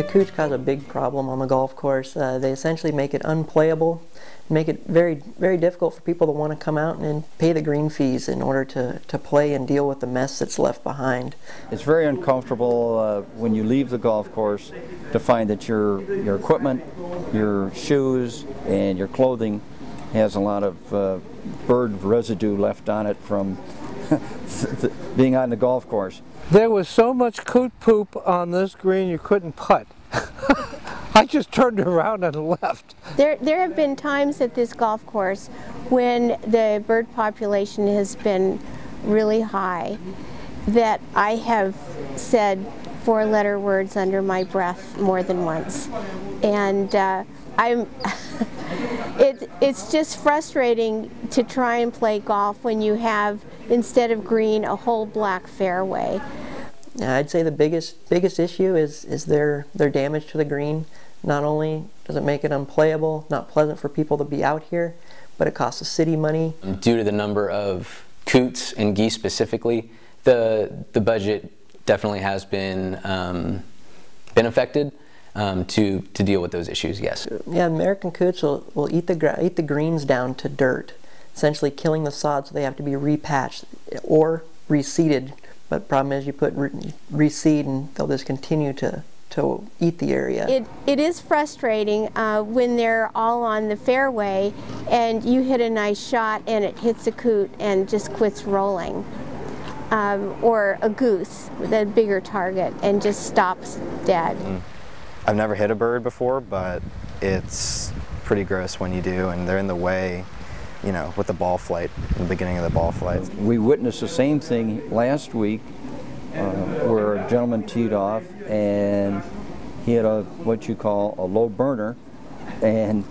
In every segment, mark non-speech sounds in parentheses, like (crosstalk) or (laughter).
The coots cause a big problem on the golf course. Uh, they essentially make it unplayable, make it very, very difficult for people to want to come out and pay the green fees in order to, to play and deal with the mess that's left behind. It's very uncomfortable uh, when you leave the golf course to find that your, your equipment, your shoes, and your clothing has a lot of uh, bird residue left on it from (laughs) being on the golf course. There was so much coot poop on this green you couldn't putt. (laughs) I just turned around and left. There, there have been times at this golf course when the bird population has been really high that I have said four letter words under my breath more than once. And uh, I'm (laughs) it, it's just frustrating to try and play golf when you have, instead of green, a whole black fairway. I'd say the biggest biggest issue is is their their damage to the green. Not only does it make it unplayable, not pleasant for people to be out here, but it costs the city money. Due to the number of coots and geese specifically, the the budget definitely has been um, been affected um, to, to deal with those issues, yes. Yeah, American coots will, will eat, the, eat the greens down to dirt, essentially killing the sod so they have to be repatched or reseeded. But the problem is you put re reseed and they'll just continue to, to eat the area. It, it is frustrating uh, when they're all on the fairway and you hit a nice shot and it hits a coot and just quits rolling. Um, or a goose with a bigger target and just stops dead. Mm. I've never hit a bird before, but it's pretty gross when you do, and they're in the way, you know, with the ball flight, the beginning of the ball flight. We witnessed the same thing last week uh, where a gentleman teed off and he had a what you call a low burner and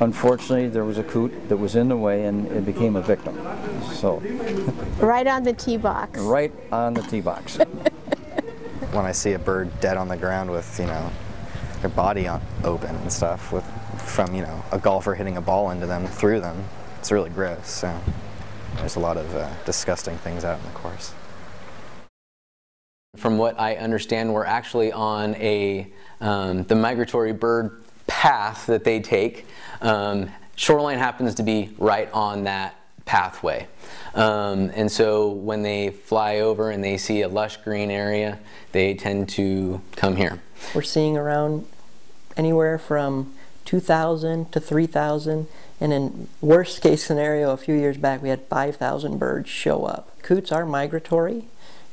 unfortunately there was a coot that was in the way and it became a victim. So right on the tee box. Right on the tee box. (laughs) when I see a bird dead on the ground with, you know, their body on, open and stuff with from you know a golfer hitting a ball into them through them. It's really gross. So there's a lot of uh, disgusting things out in the course. From what I understand, we're actually on a um, the migratory bird path that they take. Um, shoreline happens to be right on that pathway. Um, and so when they fly over and they see a lush green area, they tend to come here. We're seeing around anywhere from 2,000 to 3,000 and in worst case scenario a few years back we had 5,000 birds show up. Coots are migratory.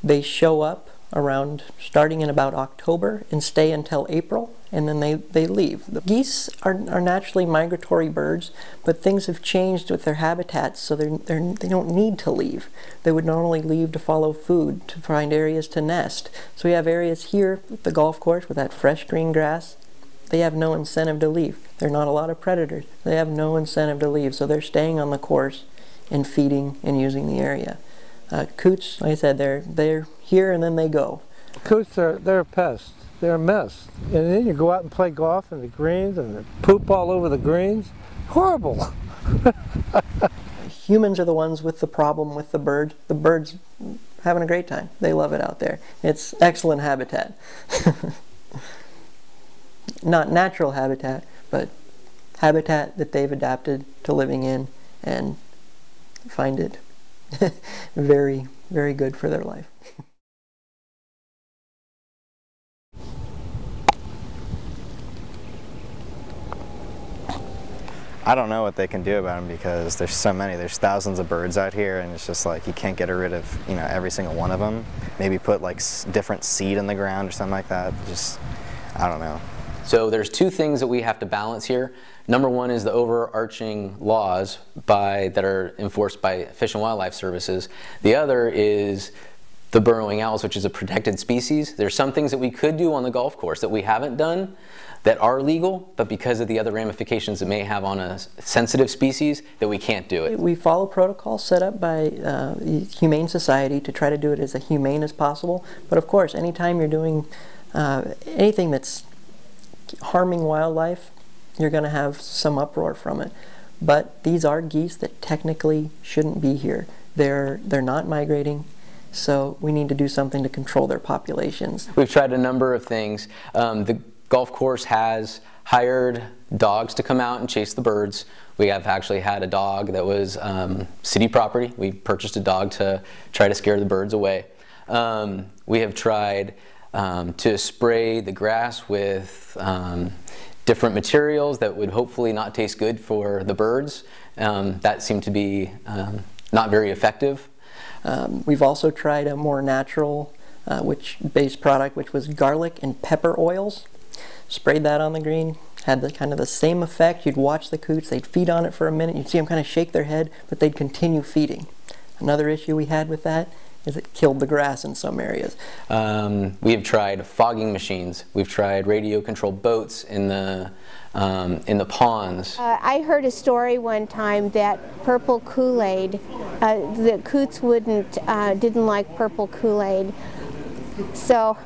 They show up around starting in about October and stay until April and then they, they leave. The geese are, are naturally migratory birds, but things have changed with their habitats so they're, they're, they don't need to leave. They would normally leave to follow food, to find areas to nest. So we have areas here the golf course with that fresh green grass. They have no incentive to leave. There are not a lot of predators. They have no incentive to leave, so they're staying on the course and feeding and using the area. Uh, coots, like I said, they're, they're here and then they go. Coots are they're a pest. They're a mess. And then you go out and play golf in the greens and poop all over the greens. Horrible. (laughs) Humans are the ones with the problem with the bird. The birds having a great time. They love it out there. It's excellent habitat. (laughs) Not natural habitat, but habitat that they've adapted to living in and find it (laughs) very, very good for their life. I don't know what they can do about them because there's so many. There's thousands of birds out here, and it's just like you can't get rid of you know every single one of them. Maybe put like different seed in the ground or something like that. Just I don't know. So there's two things that we have to balance here. Number one is the overarching laws by that are enforced by Fish and Wildlife Services. The other is the burrowing owls, which is a protected species. There's some things that we could do on the golf course that we haven't done that are legal, but because of the other ramifications it may have on a sensitive species, that we can't do it. We follow protocols set up by uh, Humane Society to try to do it as humane as possible. But of course, anytime you're doing uh, anything that's harming wildlife, you're going to have some uproar from it. But these are geese that technically shouldn't be here. They're, they're not migrating, so we need to do something to control their populations. We've tried a number of things. Um, the golf course has hired dogs to come out and chase the birds. We have actually had a dog that was um, city property. We purchased a dog to try to scare the birds away. Um, we have tried um, to spray the grass with um, different materials that would hopefully not taste good for the birds. Um, that seemed to be um, not very effective. Um, we've also tried a more natural uh, which based product, which was garlic and pepper oils. Sprayed that on the green, had the kind of the same effect. You'd watch the coots, they'd feed on it for a minute, you'd see them kind of shake their head, but they'd continue feeding. Another issue we had with that is it killed the grass in some areas. Um, we have tried fogging machines. We've tried radio-controlled boats in the um, in the ponds. Uh, I heard a story one time that purple Kool-Aid, uh, the coots wouldn't uh, didn't like purple Kool-Aid, so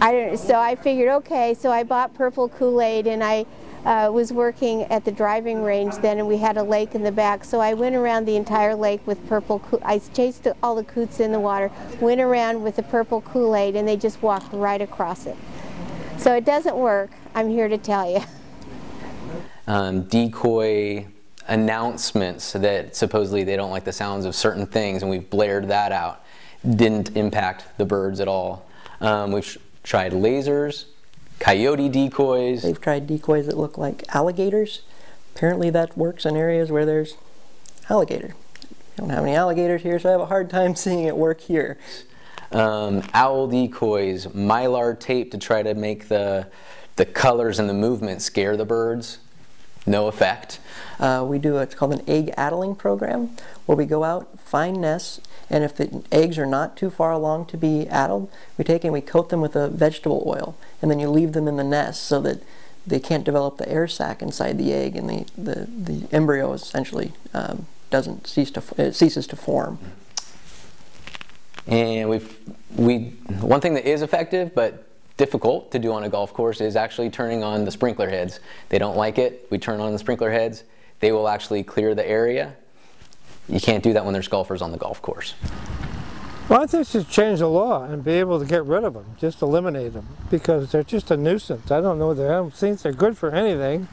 I don't. So I figured, okay. So I bought purple Kool-Aid, and I uh, was working at the driving range then, and we had a lake in the back. So I went around the entire lake with purple. I chased all the coots in the water, went around with the purple Kool-Aid, and they just walked right across it. So it doesn't work. I'm here to tell you. Um, decoy announcements that supposedly they don't like the sounds of certain things, and we've blared that out. Didn't impact the birds at all. Um, we've tried lasers, coyote decoys. They've tried decoys that look like alligators. Apparently that works in areas where there's alligator. We don't have any alligators here, so I have a hard time (laughs) seeing it work here. Um, owl decoys, mylar tape to try to make the, the colors and the movement scare the birds. No effect. Uh, we do what's called an egg addling program, where we go out, find nests, and if the eggs are not too far along to be addled, we take and we coat them with a vegetable oil, and then you leave them in the nest so that they can't develop the air sac inside the egg, and the the, the embryo essentially um, doesn't cease to it ceases to form. And we've we one thing that is effective, but difficult to do on a golf course is actually turning on the sprinkler heads. They don't like it. We turn on the sprinkler heads. They will actually clear the area. You can't do that when there's golfers on the golf course. Well, I think should change the law and be able to get rid of them, just eliminate them, because they're just a nuisance. I don't know, they don't think they're good for anything.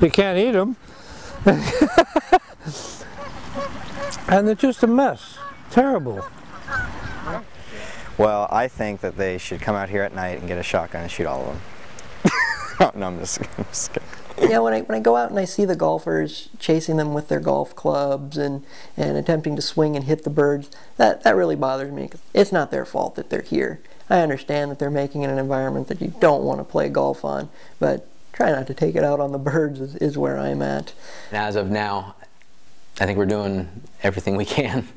You can't eat them. (laughs) and they're just a mess. Terrible. Well, I think that they should come out here at night and get a shotgun and shoot all of them. (laughs) no, I'm just, I'm just kidding. Yeah, when I, when I go out and I see the golfers chasing them with their golf clubs and, and attempting to swing and hit the birds, that, that really bothers me. It's not their fault that they're here. I understand that they're making it an environment that you don't want to play golf on, but try not to take it out on the birds is, is where I'm at. And as of now, I think we're doing everything we can.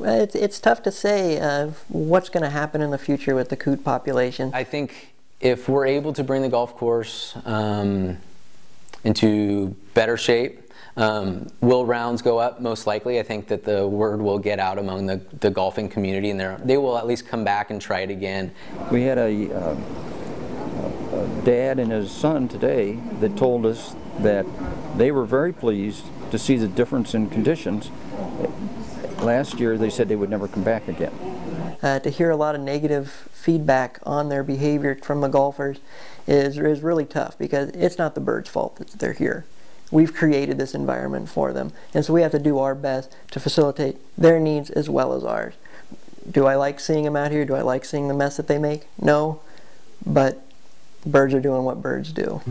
It's, it's tough to say uh, what's going to happen in the future with the coot population. I think if we're able to bring the golf course um, into better shape, um, will rounds go up? Most likely. I think that the word will get out among the, the golfing community and they will at least come back and try it again. We had a, uh, a dad and his son today that told us that they were very pleased to see the difference in conditions last year they said they would never come back again. Uh, to hear a lot of negative feedback on their behavior from the golfers is, is really tough because it's not the birds' fault that they're here. We've created this environment for them, and so we have to do our best to facilitate their needs as well as ours. Do I like seeing them out here? Do I like seeing the mess that they make? No, but birds are doing what birds do.